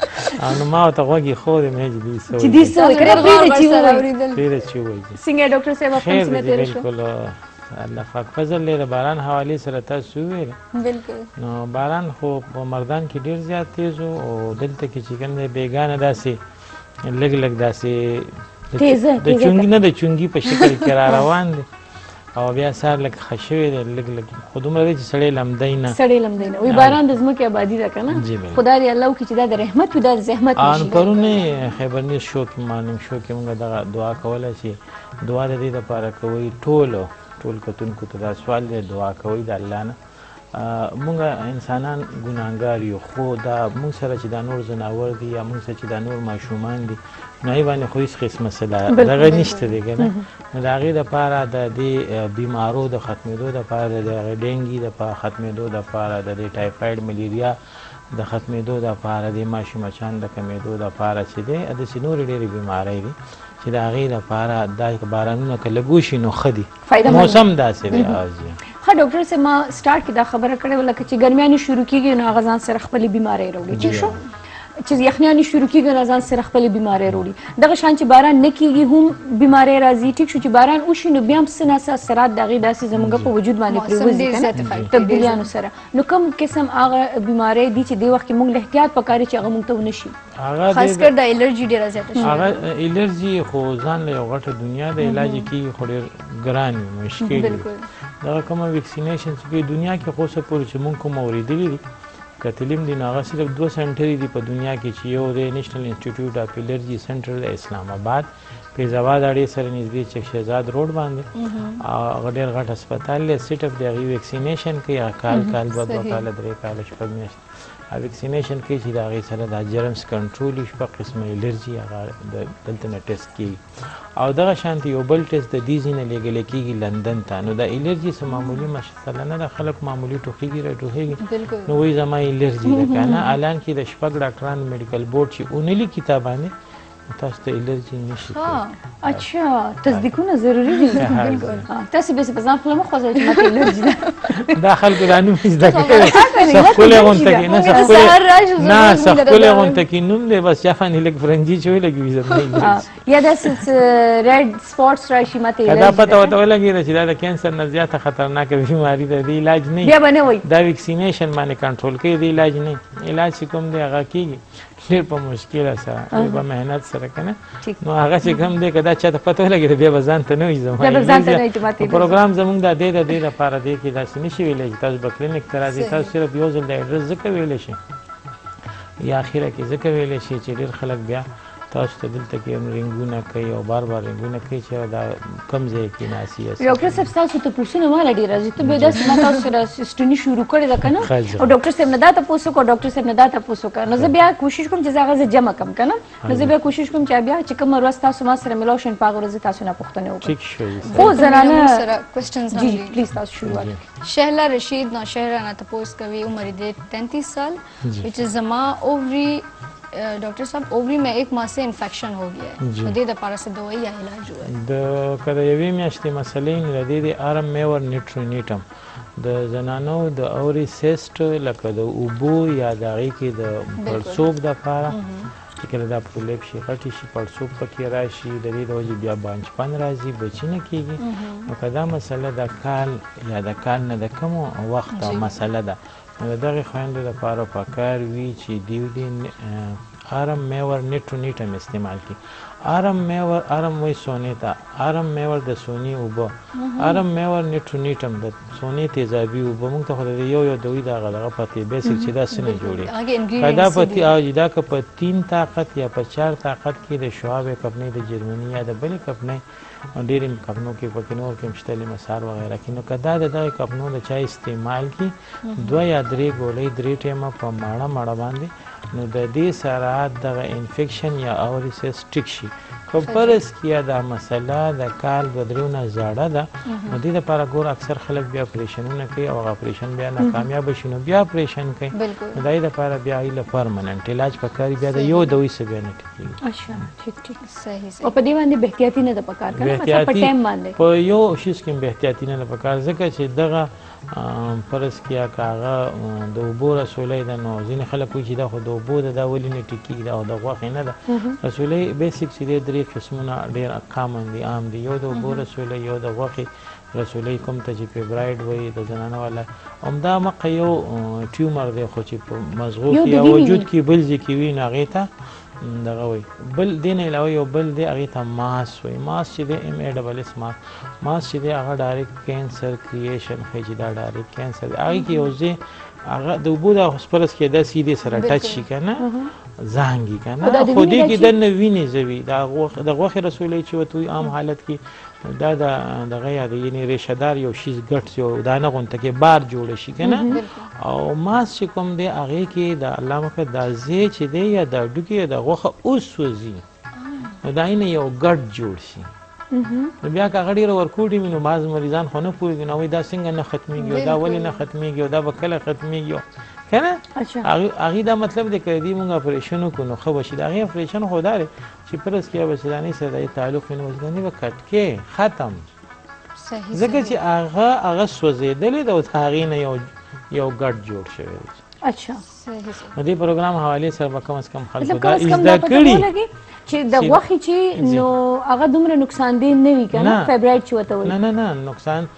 Speaker 5: نو ما ته غوږی خو دې مې دې سو
Speaker 1: چې دې سو
Speaker 3: کړه پرې
Speaker 1: چې وایي
Speaker 5: پرې چې وایي
Speaker 1: څنګه ډاکټر صاحب خپل سمه تیر شو
Speaker 5: الله فاک فضل دی د باران حوالې سره تاسو ویل
Speaker 3: بالکل
Speaker 5: نو باران خو په مردان کې ډیر زیات تیز او دلته کې چې کوم دی بیگانه داسې لګ لګ داسې
Speaker 1: تیزه
Speaker 5: د چونګي نه د چونګي په شکل کې را روان دي او بیا سار لک خشوي د لګ لګ خودمره دي چې سړی لمدای نه
Speaker 1: سړی لمدای نه وي باران د زمکه آبادی ده کنه خدای دی الله کی چې دا د رحمت او د زحمت نشي ان
Speaker 5: پرونه خبر نه شو کې معلوم شو کې موږ دغه دعا کوله چې دعا د دې لپاره کوئ ټول ټول کتونکو ته دا سوال دی دعا کوئ د الله نه مونږ انسانان ګناهګار یو خو دا مونږ سره چې دا نور زناور دي یا مونږ سره چې دا نور ماشومان دي نو ای باندې خو هیڅ قسمه سلا دغه نشته دی کنه نو دا غي د پاره د دې بیمارو د ختمېدو د پاره د ډینګي د پاره ختمېدو د پاره د ټایفاید ملیریا د ختمیدو د پاره دی ماشی مچان د کمیدو د پاره چی دی دسی نوری ډیری بیماری دی چی د هغه د پاره د بارانونه که لګوشی نو
Speaker 1: خدی
Speaker 5: موسم داسې دی اوځي
Speaker 1: ها ډاکټر سه ما سٹارټ کې دا خبره کړې ولا چې ګرمیانی شروع کیږي نو غزان سره خپل بیماری وروړي چې شو چې یخنیانی شروع کیږي نو ځان سره خپل بیماری وروړي دغه شان چې باران نه کیږي هم بیماری راځي ټیک شو چې باران وشي نو بیا هم سنا سره دغه داسې زموږ په وجود باندې پریوزي تبدیلیانو سره نو کوم قسم هغه بیماری دي چې دی وخت کې موږ احتیاط پکاري چې هغه موږ ته ونشي
Speaker 3: خاص کر د الرجی ډیره زیاته شي
Speaker 5: هغه الرجی خو ځان له غټه دنیا د علاج کی خو ډیر ګران مشکل
Speaker 3: بالکل
Speaker 5: دا کوم ویکسینیشن چې دنیا کې خو څه پورې چې موږ کوم اوریدلی دي کتلیم دی ناغه صرف دوه سنټری دي په دنیا کې چې یو د نېشنل انسټیټیوټ اف الرجی سنټر د اسلام آباد پیزاباد اړې سره نږدې چک شهزاد روډ باندې او هغه ډېر غټ هسپتال دی سیټ اپ دی هغوی ویکسینیشن کوي هغه کال کال دوه دوه کاله درې کاله شپږ میاشتې هغه ویکسینیشن کوي چې د هغې سره دا جرمز کنټرول شي شپږ قسمه الرجي هغه دلته نه ټیسټ کیږي او دغه شانتې یو بل ټیسټ د دې ځینې لیږل کیږي لندن ته نو دا الرجي څه معمولي مسله نه ده خلک معمولي ټوخیږي را
Speaker 3: ټوخیږي
Speaker 5: نو وایي زما الرجي ده که نه الان کې د شپږ ډاکټرانو میډیکل بورډ چې اونلي کتابانې تاسو ته الرجی نشي
Speaker 3: ها
Speaker 1: اچھا تصدیقونه ضروری دي
Speaker 5: بالکل
Speaker 1: تاسو به په ځان خپل مخ خوځوي چې ماته الرجی ده
Speaker 5: دا خلکو دا نوم زده کړي
Speaker 1: خپل
Speaker 5: غون
Speaker 1: ته
Speaker 5: کې نه خپل نه خپل
Speaker 3: غون
Speaker 5: ته کې نوم دی بس جفن الک فرنجي چوي لګي وي
Speaker 1: زه یا دا سټ ریډ سپورټس راشي ماته
Speaker 5: الرجی
Speaker 1: دا
Speaker 5: پته وته ولګي چې دا کانسر نه زیاته خطرناک بیماری ده دی علاج نه
Speaker 1: بیا باندې وای
Speaker 5: دا ویکسینیشن باندې کنټرول کوي دی علاج نه علاج کوم دی هغه کیږي ډېر په مشکله سره ډېر په مهنت سره
Speaker 1: کنه
Speaker 5: نو هغه چې کوم دی که دا چاته پته ولګي بیا به ځان ته نه وي زما پروګرام زمونږ دا دی د دې لپاره دی کې داسې نشي ویلی چې تاسو به کلینیک ته راځئ تاسو صرف یو ځل د اډرس ځکه ویلی شي یا اخره کې ځکه ویلی شي چې ډېر خلک بیا تاسو ته دلته کې رنګونه کوي او بار بار رنګونه کوي چې دا کم ځای کې ناسي یاست
Speaker 1: ډاکټر صاحب تاسو ته پوښتنه واله ډیر راځي ته به داسې ما تاسو سره سیستونی شروع کړی ده کنه او ډاکټر صاحب نه دا ته پوسو کو ډاکټر صاحب نه دا ته پوسو کو نو زه بیا کوشش کوم چې زه هغه جمع کم کنه نو زه بیا کوشش کوم چې بیا چې کوم ورځ تاسو ما سره ملو شین پاغه ورځ تاسو نه پوښتنه وکړم
Speaker 5: ٹھیک شو
Speaker 1: خو زنانه
Speaker 3: سره کوېسچنز
Speaker 1: جی پلیز تاسو شروع کړئ
Speaker 3: شهلا رشید نو شهرانه تاسو کوي عمر دې 33 سال جی چې زما اووري ډاکټر صاحب اووري مې ایک ماه سے انفیکشن هو گیا
Speaker 5: ہے
Speaker 3: جی دې د پاره څه دوايي یا علاج وای
Speaker 5: د کله یوې میاشتې مسلې نه لدې د ارم میور نیټرینیټم د زنانو د اوري سیسټ لکه د اوبو یا د هغې کې د پړسوب دپاره چې کله دا پرولیب شي غټې شي پړسوب پکې راشي د دې د وجې بیا بانچپن راځي بچي نه کېږي نو که دا مسله د کال یا د کال نه د کوم وخت مسله ده نو د دغې خویندو لپاره پکار وي چې دیو دې ارم میور نیټو نیټم استعمال کړي ارم میور ارم وای سونې ته ارم میور د سونې اوبه ارم میور نیټو نیټم د سونې تیزابي اوبه موږ ته خو د یو یو دوی دا غلغه پته بیسیک چې دا سنه جوړي کدا پتی او دا که په 3 طاقت یا په 4 طاقت کې د شواب کپنې د جرمني یا د بلې کپنې او ډېری کپنو کې پکې نور کوم شته لمسار وغیره کې نو کدا د دغه کپنو د چا استعمال کې دوه یا درې ګولۍ درې ټیمه په ماړه ماړه باندې نو د دې سره دغه انفیکشن یا اوریسس ټیک شي که پرس کیا دا مسله د کال د درو نه زړه ده نو دې لپاره ګور اکثر خلک بیا اپریشنونه کوي او اپریشن بیا ناکامیاب شي نو بیا اپریشن کوي نو دای لپاره بیا ایله پرمننت علاج پکاري بیا د یو دوی سبینټ کیږي
Speaker 1: اچھا ٹھیک ٹھیک
Speaker 3: صحیح
Speaker 1: صحیح
Speaker 3: او
Speaker 1: په دې باندې بهتیاتی نه د پکار کنه مطلب په ټیم باندې
Speaker 5: په یو شیس کې بهتیاتی نه د پکار ځکه چې دغه پرس کیا کاغه د وبو رسولې د نو ځین خلک چې دا خو د وبو د داولې نه ټکی دا او د غوخه نه ده رسولې بیسیک چې درې قسمونه ډیر کامن دي عام دي یو د وبو رسولې یو د غوخه رسولې کوم ته چې پیبرایډ وایي د زنانه والا همدا مخ یو ټیومر دی خو چې په مزغو کې وجود کې بل ځکه وی نه غیته دغه وي بل دې نه علاوه یو بل دی هغه ته ماس وي ماس چې دی ام ای ډبل اس ماس ماس چې دی هغه ډایرکټ کینسر کریشن خې چې دا ډایرکټ کینسر دی هغه کې یو ځای هغه د وبو د خپلس کې د سیدې سره ټچ شي کنه زنګي کنه
Speaker 1: خو
Speaker 5: دې کې د نوینې زوی دا غوخه د غوخه رسولې چې وتوي عام حالت کې دا د دغه یاد یعنی ریشه دار یو شیز ګټ یو دانه غونته کې بار جوړ شي کنه او ماس چې کوم دی هغه کې د الله مخه د زی چې دی یا د ډوکی د غوخه اوس وزي نو دا نه یو ګډ جوړ شي نو بیا که غړي ور کوډي مینو ماز مریضان خو نه پوهیږي نو دا څنګه نه ختميږي دا ولې نه ختميږي دا به کله ختميږي
Speaker 1: کنه
Speaker 5: هغه دا مطلب دی کړی دی مونږ اپریشن کو نو خو بشي دا غي اپریشن خو دار چی پرس کیا بچرانی سره دای تعلق وینه بچرانی به کټ کې ختم
Speaker 3: صحیح
Speaker 5: ځکه چې هغه هغه سوځېدلې ده او د هغې نه یو یو ګډ جوړ شوی دی
Speaker 1: اچھا
Speaker 5: نو دې پروګرام حواله سره به کم از کم خلکو دا زده کړي
Speaker 1: چې د غوخي چې نو هغه دومره نقصان دی نه وی کنه فیبرایټ چې وته وي
Speaker 5: نه نه نه نقصان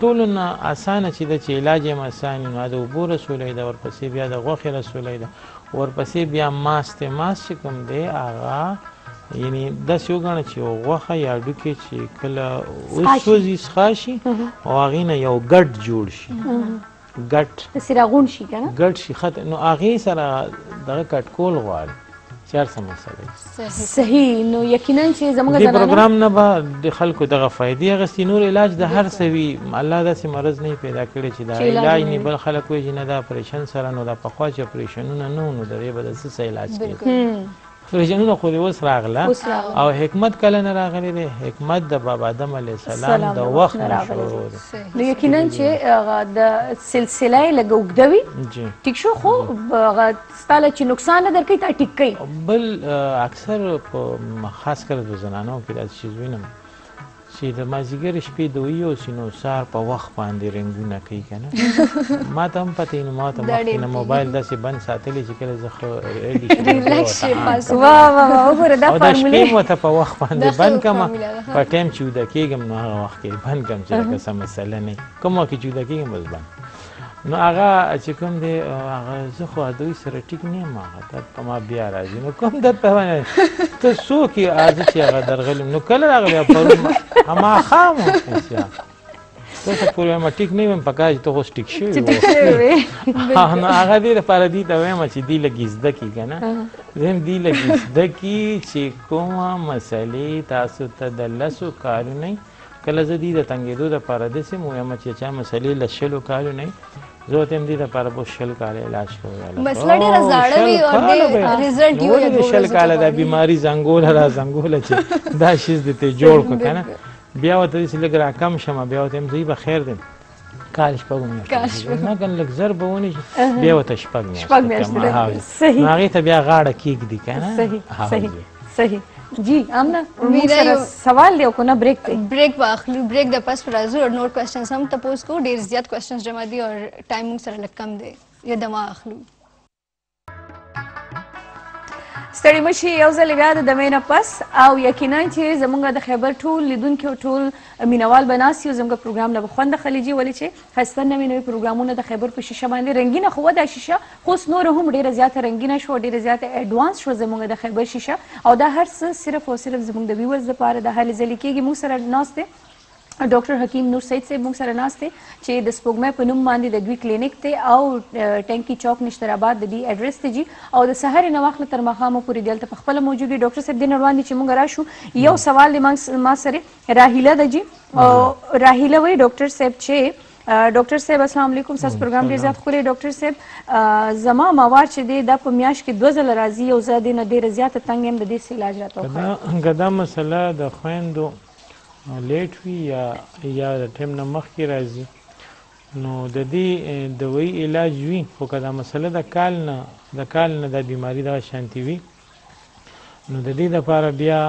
Speaker 5: ټول نه اسانه چې د علاج یې اسانه نو د وبو رسولې دا ورپسې بیا د غوخي رسولې دا ورپسې بیا ماست ماست چې کوم دی هغه یعنی داسې وګڼه چې یو غوښه یا ډوکې چې کله وسوځي څښا شي او هغې نه یو ګډ جوړ شي
Speaker 1: ګټ سراغون شي کنه
Speaker 5: ګټ شي خط نو هغه سره دغه کټکول غواړي چار سم مسله
Speaker 1: صحیح نو یقینا چې زموږ د
Speaker 5: پروګرام نه به د خلکو دغه فائدې غستی نور علاج د هر سوي الله داسې مرز نه پیدا کړی چې دا
Speaker 1: علاج نه
Speaker 5: بل خلک وي نه دا پریشن سره نو دا په خوا چې پریشنونه نه نو درې به د څه علاج
Speaker 3: کړي
Speaker 5: پریشنونه خو دې اوس راغله او حکمت کله نه راغلی دی حکمت د بابا آدم علی السلام د وخت
Speaker 1: نه
Speaker 5: شروع دی
Speaker 1: نو یقینا چې د سلسله
Speaker 5: لګوګدوي
Speaker 1: ټیک شو خو ستاله چې نقصان نه درکې تا ټیک کوي
Speaker 5: بل اکثر په خاص کر د زنانو کې داسې شي وینم چې د مازیګر شپې دوی او سینو سار په وخت باندې رنگونه کوي کنه ما ته هم پته نه ما ته مخکې نه موبایل داسې بند ساتلی چې کله زه خو ریډي شم
Speaker 3: ریلیکس شي پاس
Speaker 1: وا وا وا وګوره دا فارمولې
Speaker 5: مو ته په وخت باندې بند کما په ټایم چې ودا کېږم نو هغه وخت کې بند کم چې لکه سم مسله نه کومه کې چې ودا کېږم بس بند نو هغه چې کوم دی هغه زه خو دوی سره ټیک نه یم هغه در په ما بیا راځي نو کوم در په ما ته څوک یې هغه چې هغه درغلم نو کله راغلی پرون هماښام وشیا زه خو پورې وایم ټیک نه یم په کار چې ته
Speaker 1: خو
Speaker 5: اوس
Speaker 1: ټیک شوی
Speaker 5: نو هغه دې لپاره دي ته وایم چې دي لږ زده کړي که نه زه هم دي لږ زده کړي چې کومه مسلې تاسو ته د لسو کارونه کله زه دي د تنګېدو د پاره داسې هم وایم چې چا مسلې له شلو کالو نه زه ورته هم دي د پاره په شل کاله علاج کوم
Speaker 3: مسله ډېره زاړه وي او ډېر رزلټ یو د
Speaker 5: شل
Speaker 3: کاله
Speaker 5: د بیماری زنګول را زنګول چې دا شیز دې ته جوړ کو کنه بیا ورته داسې لږ راکم شم بیا ورته هم زه به خیر دی کال شپږ میاشتې مګر لږ زر به ونی بیا وته شپږ میاشتې
Speaker 1: شپږ میاشتې صحیح
Speaker 5: هغه ته بیا غاړه کیږي کنه
Speaker 1: صحیح صحیح صحیح جی امنا
Speaker 3: میرا
Speaker 1: سوال دی کو نه بریک دی
Speaker 3: بریک واخلو بریک د پس پر ازو نور کوېسچنز هم تاسو کو ډیر زیات کوېسچنز جمع دي او ټایم سره لکم دی یا دما اخلو
Speaker 1: ستړي مشي یو ځل بیا د دمې نه پس او یقینا چې زمونږ د خیبر ټول لیدونکي او ټول مینوال به ناست یو زمونږ پروګرام له به خوند اخلي جي ولې چې ښایسته نوي نوي پروګرامونه د خیبر په شیشه باندې رنګینه خو دا شیشه خو اوس نوره هم ډېره زیاته رنګینه شوه ډېره زیاته اډوانس شوه زمونږ د خیبر شیشه او دا هر څه صرف او صرف زمونږ د ویورز لپاره د هلې ځلې کېږي موږ سره ناست دی ډاکټر حکیم نور سید صاحب موږ سره ناست دی چې د سپوږمۍ په نوم باندې د دوی کلینیک دی او ټینکی چوک نشتر آباد د دې اډرس دی جی او د سحر نه واخله تر ماښامه پورې دلته په خپل موجود دی ډاکټر صاحب دین روان دي چې موږ راشو یو سوال دی ما سره راهیله ده جی او راهیله وی ډاکټر صاحب چې ډاکټر صاحب السلام علیکم تاسو پروګرام ډیر زیات خوري ډاکټر صاحب زما موار چې دی دا په میاش کې دوه ځله راځي او زه دې نه ډیر زیات تنګ يم د دې علاج راته وکړئ
Speaker 5: دا مسله د خويندو لیټ وي یا یا د ټیم نه مخکې راځي نو د دې دوی علاج وي خو که دا مسله د کال نه د کال نه د بیماری دا شانتی وي نو د دې لپاره بیا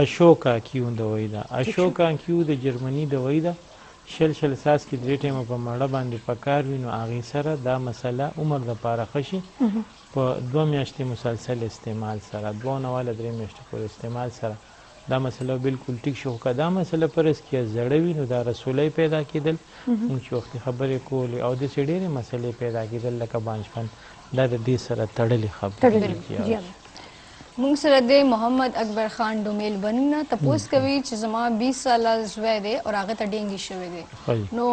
Speaker 5: اشوکا کیو دوی ده اشوکا کیو د جرمني دوی ده شل شل ساس کې درې ټیمه په مړه باندې پکار وي نو هغې سره دا مسله عمر د پاره خشي په دوه میاشتې مسلسل استعمال سره دوه نه والا درې میاشتې پورې استعمال سره دا مسله به بلکل ټیک شي خو که دا مسله فرض کیه زړه وي نو دا رسولۍ پیدا کیدل موږ چې وختي خبرې کولې او داسې ډیرې مسلې پیدا کیدل لکه بانجپن دا د دې سره تړلې خبرې دي
Speaker 1: جی هاجي.
Speaker 3: موږ سره دی محمد اکبر خان ډومیل ون نه تپوس کوي چې زما 20 ساله زوی دی او هغه ته ډینګي شوی دی نو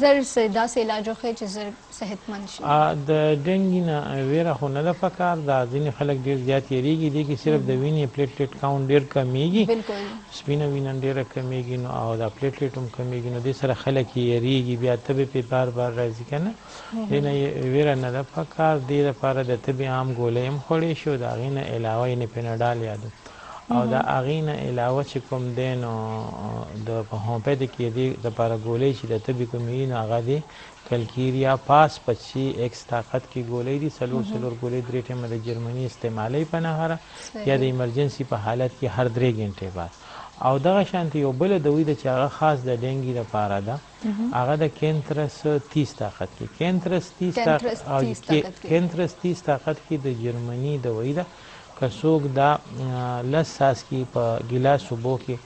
Speaker 3: زر څه داسې علاج وښی چې زر صحتمند شي.
Speaker 5: د ډنګي نه ویره خو نه ده پکار دا ځینې خلک ډیر زیات یریږي دې کې صرف د وینې پلیټلیټ کاونټ ډیر کمیږي سپینه وینه ډیره کمیږي نو او دا پلیټلیټ هم کمیږي نو دې سره خلک یریږي بیا تبه په بار بار راځي کنه دې نه ویره نه ده پکار دې لپاره د تبه عام ګولې هم خوړې شو دا غینه علاوه یې نه پینډال یادو او دا اغینه علاوه چې کوم دین د په هومپیتیک کې دې لپاره ګولې چې د تبه کومې نو هغه دې کلکیریا پاس په چی ایکس طاقت کی ګولۍ دی څلور څلور ګولۍ درې ټیمه د جرمنی استعمالۍ په نهره یا د ایمرجنسی په حالت کی هر درې ګینټی بعد او دغه شانتی یو بله دوی ده چی هغه خاص د ډینګی د پاره ده هغه د کینترس تیس طاقت کی کینترس تیس طاقت او کینترس تیس طاقت کی د جرمنی دوی ده که څوک دا لس ساس کی په ګیلاس اوبو کی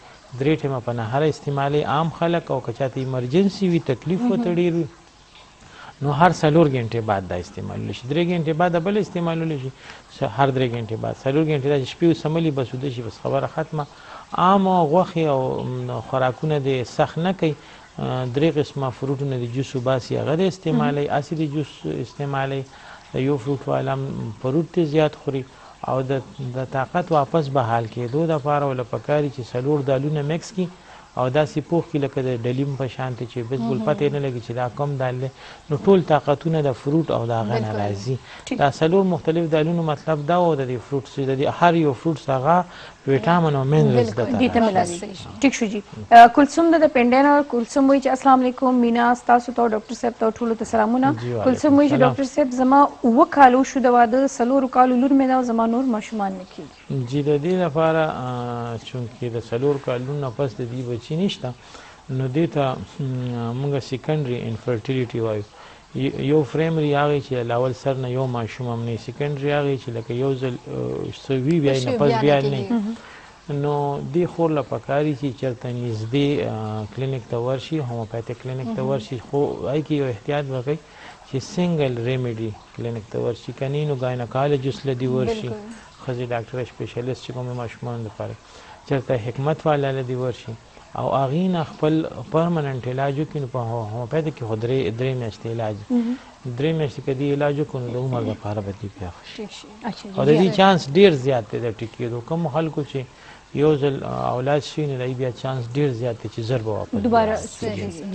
Speaker 5: درې ټيمه په نهره استعمالي عام خلک او که چاته ایمرجنسي وي تکلیف ورته ډېر وي نو هر څلور ګنټې بعد دا استعمالول شي درې ګنټې بعد بل استعمالول شي هر درې ګنټې بعد څلور ګنټې د شپې وسملي بس د شي بس خبره ختمه عام غوخي او خوراکونه د سخت نه کوي درې قسمه فروټونه د جوس وباسي هغه د استعمالي اسید جوس استعمالي یو فروټ والم فروټ زیات خوري او د د طاقت واپس بحال کیدو لپاره ولا پکار دي چې څلور دالونه مکس کړي او داسې پوخ کړي لکه د ډلیم په شان ته چې بسبل پته یې نه لګي چې دا کوم دال دی نو ټول طاقتونه د فروټ او د هغه نه راځي دا څلور مختلف دالونو مطلب دا و د دې فروټ چې د دې هر یو فروټ هغه ویټامن او
Speaker 3: منرلز
Speaker 5: د
Speaker 1: دې ته ملاوي ټیک شو جی کلثوم د پندین او کلثوم وی چې السلام علیکم مینا تاسو ته ډاکټر صاحب ته ټولو ته سلامونه کلثوم وی چې ډاکټر صاحب زما و کالو شو د واده سلور کالو لور مې دا زما نور ماشومان نه کیږي
Speaker 5: جی د دې لپاره چونکی د سلور کالو نه پس د دې بچی نشته نو دې ته موږ سیکنډري انفرټیلیټي وایو يو فريمري هغه چي له اول سر نه يو ماشوم هم نه سيکنډري هغه چي لکه يو ځل څه وي بیا نه پس بیا نه نو دی خور له پکاري چې چرته نږدې کلینیک ته ورشي هوموپاتیک کلینیک ته ورشي خو آی کې یو احتیاط وکړي چې سنگل ریمیډي کلینیک ته ورشي کني نو ګاینکالوجست لدی ورشي خزي ډاکټر سپیشلیست چې کوم ماشومان لپاره چرته حکمت والا لدی ورشي او هغی نه خپل پرمننټ علاج وکی نو په هوموپاتی کی خو دری دری میاشتی علاج دی دری میاشتی که دی علاج وکړو نو د عمر د پاره به دی پی ښه شي او د دی چانس ډیر زیات دی د ټیکیدو کوم خلکو چې یو ځل اولاد شي نو دای بیا چانس ډیر زیات دی چې زر به واپس
Speaker 1: دوباره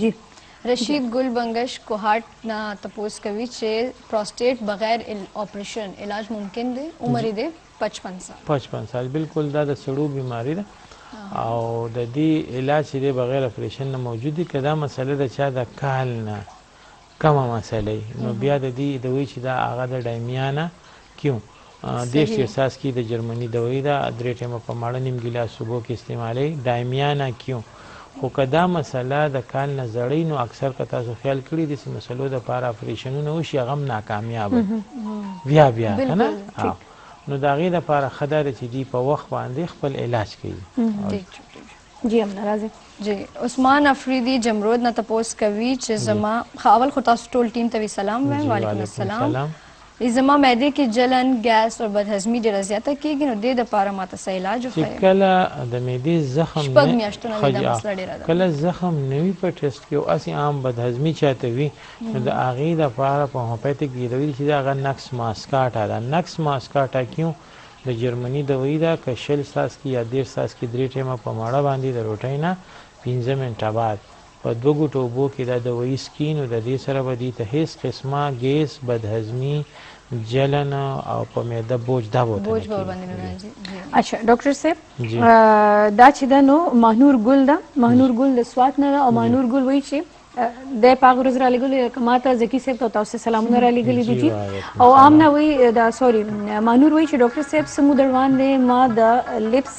Speaker 1: جی
Speaker 3: رشید ګل بنگش کوهاټ نه تپوس کوي چې پروسټیټ بغیر اپریشن علاج ممکن دی عمر دی پچپن سال
Speaker 5: پچپن سال بالکل دا د سړو بیماری ده او د دې علاج چې دی بغیر اپریشن نه موجود دی که دا مسله د چا د کال نه کمه مسله نو بیا د دې دوی چې دا هغه د ډایمیانا کیو دیش احساس کی د جرمنی دوی دا درې ټیمه په ماړه نیم ګلاس صبح کې استعمالي ډایمیانا کیو خو که دا مسله د کال نه زړۍ نو اکثر که تاسو خیال کړي داسې مسلو د پاره افریشنونه وشي هغه هم ناکامیابه دي بیا بیا که نه نو د هغې لپاره ښه دا ده چې دوی په وخت باندې خپل علاج کوي
Speaker 1: جی هم ناراضه
Speaker 3: جی عثمان افریدی جمرود نه تاسو کوي چې زما خاول خو تاسو ټول ټیم ته سلام وایم وعلیکم السلام ای زما معدې کې جلن، ګیس او بدهضمي ډېره زیاته کېږي نو دې دپاره ماته څه علاج
Speaker 5: وښیه.
Speaker 3: چې
Speaker 5: کله د معدې زخم نه شپږ
Speaker 3: میاشتونه دې دا مسله ډېره ده.
Speaker 5: کله زخم نه وي په ټیسټ کې او اسې عام بدهضمي چاته وي نو د هغې دپاره په هوموپاتیک کې دوي چې ده هغه نکس ماسکاټا ده نکس ماسکاټا کیو د جرمني دوي ده که شل څاڅکي یا دېرش څاڅکي درې ټیمه په مړه باندې د روټۍ نه پنځه منټه بعد په دوه ګوټه اوبو کې دا دوایی څکي نو ددې سره به دوی ته هیڅ قسمه ګیس، بدهضمي، جلن او په معده بوج دا
Speaker 3: به ورته نه کیږي.
Speaker 1: اچھا ډاکټر صاحب دا چې ده نو ماهنور ګل ده ماهنور ګل د سوات نه ده او ماهنور ګل وایي چې دی په هغه ورځ را لېږلی لکه ما ته ذکي صاحب ته تاسو سلامونه را لېږلي دي
Speaker 5: جي
Speaker 1: او آمنه وایي دا سوري مانور وایي چې ډاکټر صاحب څه موده وړاندې ما د لپس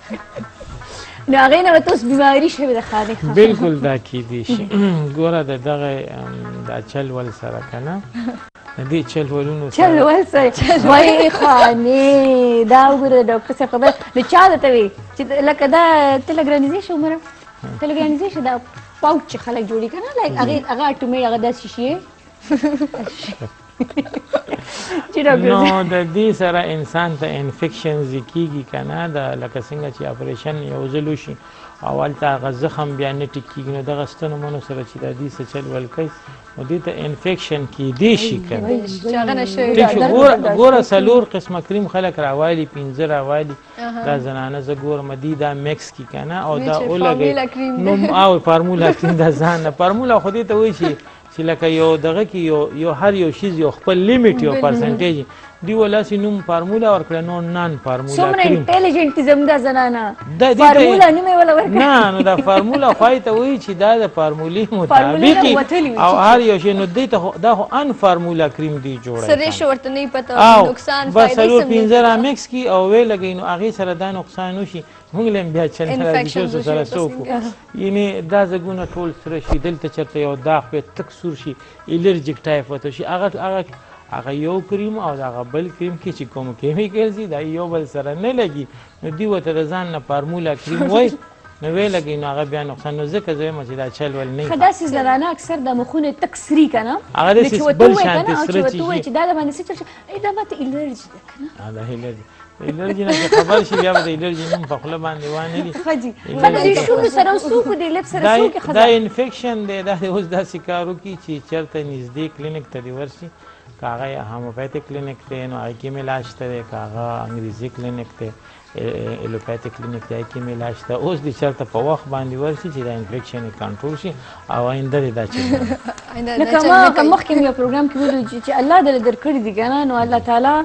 Speaker 1: نو هغه نه تاسو بیماری شوی د خانه خان
Speaker 5: بالکل دا کی دي شي ګوره د دغه دا چل ول سره کنه دې چل ولونو سره
Speaker 1: چل ول سره وای خانه دا وګوره ډاکټر څه خبر نو چا ته وی چې لکه دا تلګرانیزې شو مره تلګرانیزې شو دا پاوچ خلک جوړی کنه لایک هغه هغه ټمه هغه داسې شي
Speaker 5: نو د دې سره انسان ته انفیکشن زکیږي کنه دا لکه څنګه چې اپریشن یو ځل شي اول تا غزخم بیا نه ټکیږي نو دغه ستنو مونږ سره چې د دې څه چل ولکې نو دې ته انفیکشن کې دی شي کنه ګور ګور سلور قسمه کریم خلک راوالي پنځه راوالي دا زنانه ز ګور مدي دا مکس کی کنه او دا اولګي نو او فارمولا کې دا ځان فارمولا خو دې ته وایي چې لکه یو دغه کې یو یو هر یو شیز یو خپل لیمیټ یو پرسنټیج دی ولاسي نوم فارمولا ورکړه نو نان فارمولا
Speaker 1: څومره انټيليجنت زم
Speaker 5: دا زنانا
Speaker 1: فارمولا نوم ولا ورکړه
Speaker 5: نه نو دا فارمولا خوای ته وی چې دا د
Speaker 1: فارمولي
Speaker 5: مطابق او هر یو شی نو دی ته دا خو ان فارمولا کریم دی جوړه
Speaker 3: سره شو ورته نه پته نقصان فائدې سم بس لو
Speaker 5: پنځه را مکس کی او وی لګی نو هغه سره دا نقصان وشي موږ لم بیا چل سره
Speaker 3: سره
Speaker 5: سوکو یعنی دا زګونه ټول سره شي دلته چرته یو داغ په تک سور شي الرجیک ټایپ وته شي هغه هغه هغه یو کریم او هغه بل کریم کې چې کوم کیمیکل دي دا یو بل سره نه لګي نو دی وته د ځان نه فارمولا کریم وای نو وی لګي نو هغه بیا نقصان نو ځکه زه مې دا چل ول نه
Speaker 1: خدا سي زنانه اکثر د مخونه تکسری کنه
Speaker 5: هغه
Speaker 1: د
Speaker 5: بل
Speaker 1: شان تسری چې دا باندې څه چې دا مت الرجی ده کنه
Speaker 5: دا الرجی د الرجي نه خبر شي بیا به د الرجي نوم په خوله باندې وانه دي
Speaker 1: ښه جي دا د شونو سره څوک دی لب سره څوک خزه
Speaker 5: دا انفیکشن دی دا اوس دا سکارو کی چې چرته نږدې کلینیک ته دی ورشي کاغه هوموپاتی کلینیک ته نو اکی ملاج ته کاغه انګریزي کلینیک ته الوپاتی کلینیک ته اکی ملاج ته اوس د چرته په وخت باندې ورشي چې دا انفیکشن کنټرول شي او آینده دی دا چې
Speaker 1: لکه ما مخکې یو پروګرام کې ویل چې الله دې درکړي دي کنه نو الله تعالی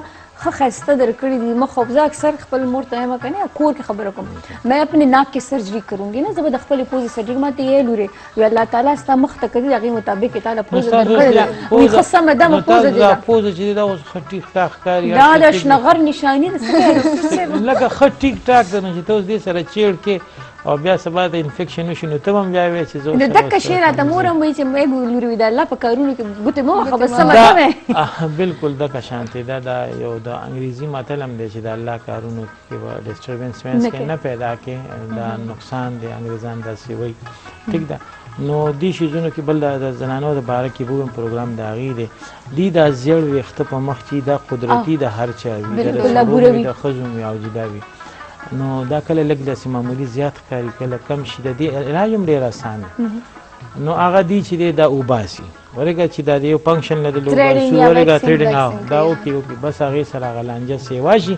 Speaker 1: ښه ښایسته درکړي دي مخ زه اکثر خپل مور ته وایم کنه کور کې خبره کوم مې خپل ناک کې سرجری کوونګي نه زه به د خپل پوزې سرجری ما ته یې لوري وی الله تعالی ستا مخ ته کړی هغه مطابق تعالی پوزې درکړي دا وی خصه مې دمه پوزې دي
Speaker 5: دا پوزې چې دا اوس خټي ښکاخ کاری
Speaker 1: دا د شنغر نشانی ده
Speaker 5: لکه خټي ټاک ده نه چې ته اوس دې سره چیړ کې او بیا سبا ته انفیکشن وشي نو ته به هم بیا وایې چې زه
Speaker 1: اوس نو سبا دکه شی سره راته کم مور ځم. هم وایي چې مې ګور لوري وي د الله په کارونو کې ګوتې مه وهه بس سمه
Speaker 5: دا کوې آه، بالکل دغه شانتې ده دا یو د انګریزي متل هم دی چې د الله کارونو کې به ډسټربنس وینس نه کې کوي. نه پیدا کې دا نقصان دی انګریزان داسې وایي ټیک ده نو دې شیزونو کې بل د زنانو د باره کې به هم پروګرام د هغې دی دي دا زيړ ويښته په مخ چي دا قدرتي د هر چا وي د سړو وي د ښځو وي او جدا وي نو دا کله لږ داسې معمولي زیات ښکاري کله کم شي د دې علاج هم ډېر اسان دی نو هغه دی چې دی دا اوباسي ورګه چې دا یو فنکشن لري لوباسي ورګه ترډینګ دا اوکی اوکی بس هغه سره غلانجه سیوا شي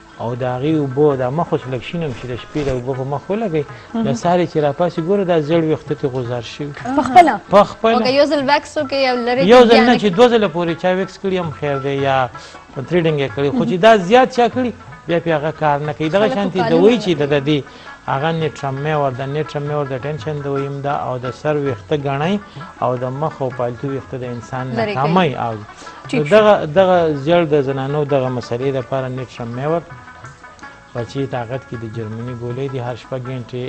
Speaker 5: او د هغې اوبه دا مخ اوس لږ شین هم شي، د شپې دا اوبه په مخ ولګوئ، له سهار یې چې راپاڅي ګوره دا زیړ ویښته ترې غوځار شوي.
Speaker 1: په خپله؟
Speaker 5: په خپله.
Speaker 3: او که یو ځل ویکس وکړي او لرې کړي بیا نه کیږي؟
Speaker 5: یو ځل نه چې دوه ځله پورې چا ویکس کړي هم خیر دی یا تریډنګ یې کړی خو چې دا زیات چا کړي بیا پرې هغه کار نه کوي. دغه شانتې دوۍ چې د دې هغه نیټرمېور د نیټرمېور د ټینشن دوۍ هم ده او د سر ویښته ګڼی او د مخ او پالتو ویښته د انسان ناکاموي. ټیک شو دغه دغه زیړ د زنانو دغه مسلې د پاره نیټ شم میور په چی طاقت کې د جرمني ګولې دي هر شپږ غنټه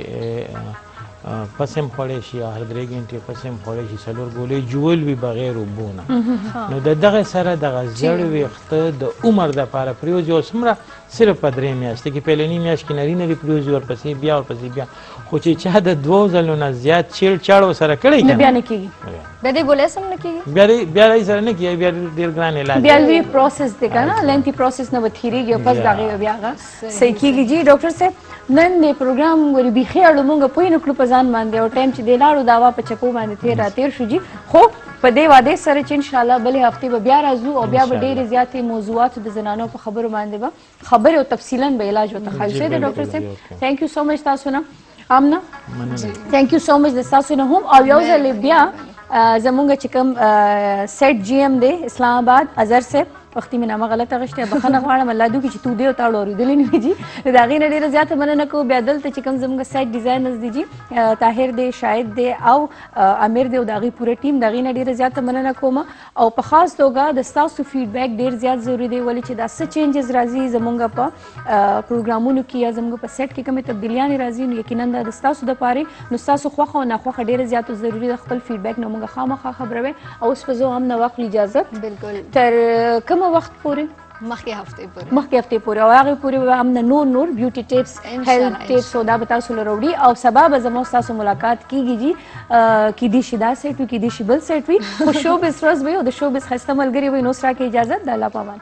Speaker 5: پسم خوړې شي هر درې غنټه پسم خوړې شي څلور ګولې جوول وی بغیر وبونه نو د دغه سره د غزړ وخت د عمر د پاره پریوز یو سمره صرف په درې میاشتې کې پهلنی میاشت کې نری نری پریوز ورپسې بیا ورپسې بیا خو چې چا د دوو ځلو نه زیات چیړ چاړ ورسره کړی
Speaker 1: نو بیا نه کېږي
Speaker 3: بیا دې ګولۍ سم نه کېږي
Speaker 5: بیا دې بیا دې سره نه کېږي بیا ډېر ګران علاج
Speaker 1: بیا لوی پروسس دی که نه لینتي پروسس نه به تېرېږي او پس د هغې به بیا هغه صحیح کېږي جي ډاکټر صاحب نن دې پروګرام ورې بیخي اړو مونږ پوه نه کړو په ځان باندې او ټایم چې دې لاړو د هوا په چپو باندې تېر راتېر شو جي خو په دې وعده سره چې انشاءالله بلې هفتې به بیا راځو او بیا به ډېرې زیاتې موضوعات د زنانو په خبرو باندې به خبرې او تفصیلا به علاج وته خل شي د ډاکټر صاحب ثانک یو سو مچ تاسو نه امنه ثانک یو سو مچ د تاسو نه هم او یو ځل بیا زمونږ چې کوم سیټ جی ایم دی اسلام آباد اظهر صاحب وختي مې نامه غلطه غشته بخنه غواړم الله دوی چې تو دی او تاړو اوریدلې نه جی دا غي نه ډیره زیاته مننه کو بیا دلته چې کوم زموږ سایت ډیزاینرز دی جی طاهر دی شاهد دی او امیر دی او دا غي پوره ټیم دا غي نه ډیره زیاته مننه کوم او په خاص توګه د ستاسو فیډبیک ډیر زیات ضروری دی ولی چې دا څه چینجز راځي زمونږ په پروګرامونو کې یا زمونږ په سیټ کې کومې تبدیلیاں راځي نو یقینا دا د ستاسو د پاره نو ستاسو خوخه او ناخوخه ډیر زیات ضروری ده خپل فیډبیک نو موږ خامخا خبروي او اوس په زو هم نه واخلي اجازه
Speaker 3: بالکل
Speaker 1: تر کوم وخت پورې
Speaker 3: مخکې هفته پورې
Speaker 1: مخکې هفته پورې او هغه پورې به هم نور نور بیوټي ټیپس هیلث ټیپس او دا به تاسو لروړي او سبا به زمو تاسو ملاقات کیږي جی کی دي شي دا سیټ وي کی دي شي بل سیټ وي خو شو بس روز وي او د شو بس خسته ملګری وي نو سره کې اجازه د الله پامان